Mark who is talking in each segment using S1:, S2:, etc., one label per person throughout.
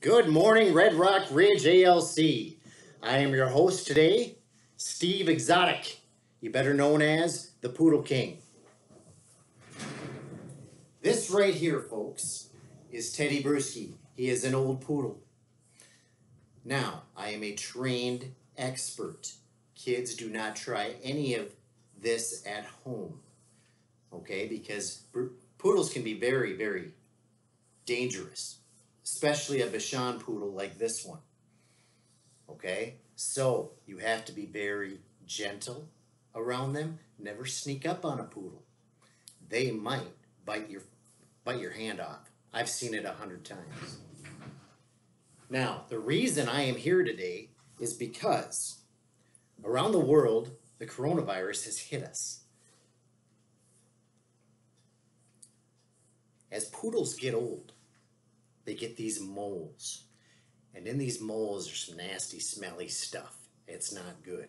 S1: Good morning, Red Rock Ridge ALC. I am your host today, Steve Exotic. You better known as the Poodle King. This right here, folks, is Teddy Bruschi. He is an old poodle. Now, I am a trained expert. Kids do not try any of this at home. Okay, because poodles can be very, very dangerous, especially a Bichon poodle like this one. Okay, so you have to be very gentle around them. Never sneak up on a poodle. They might bite your bite your hand off. I've seen it a hundred times. Now, the reason I am here today is because around the world, the coronavirus has hit us. As poodles get old, they get these moles. And in these moles, there's some nasty, smelly stuff. It's not good.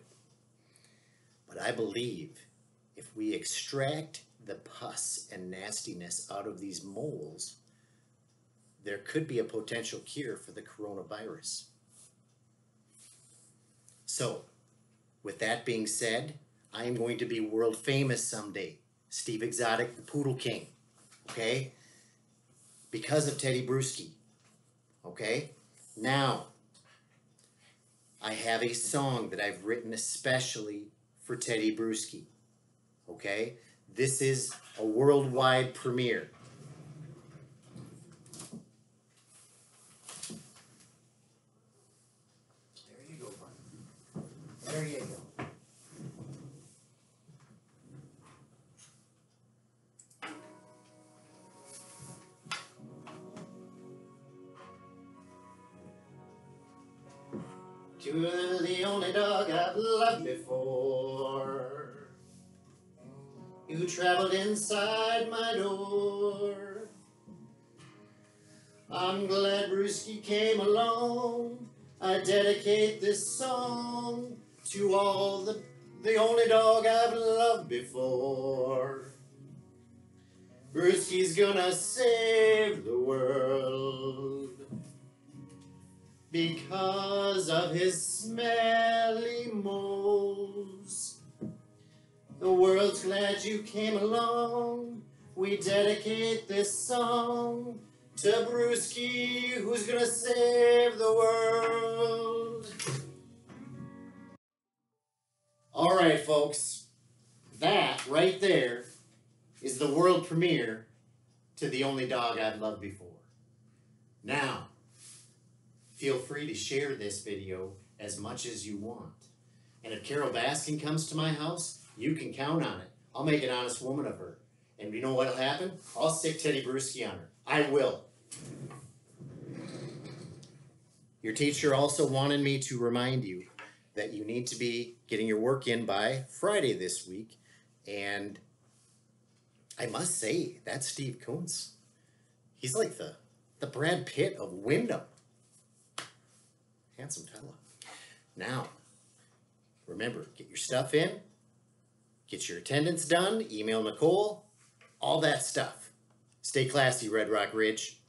S1: But I believe if we extract the pus and nastiness out of these moles, there could be a potential cure for the coronavirus. So, with that being said, I am going to be world famous someday. Steve Exotic, the Poodle King. Okay? Because of Teddy Bruschi. Okay? Now, I have a song that I've written especially for Teddy Bruschi. Okay? This is a worldwide premiere. There you go, buddy. There you go. You're the only dog I've loved before. You traveled inside my door. I'm glad Bruschi came along. I dedicate this song to all the the only dog I've loved before. Bruschi's gonna save because of his smelly moles. The world's glad you came along. We dedicate this song to Bruschi, who's gonna save the world. All right, folks, that right there is the world premiere to The Only Dog I've Loved Before. Now, feel free to share this video as much as you want. And if Carole Baskin comes to my house, you can count on it. I'll make an honest woman of her. And you know what'll happen? I'll stick Teddy Bruschi on her. I will. Your teacher also wanted me to remind you that you need to be getting your work in by Friday this week. And I must say, that's Steve Kuntz. He's like the, the Brad Pitt of Wyndham. Handsome fella. Now, remember, get your stuff in, get your attendance done, email Nicole, all that stuff. Stay classy, Red Rock Ridge.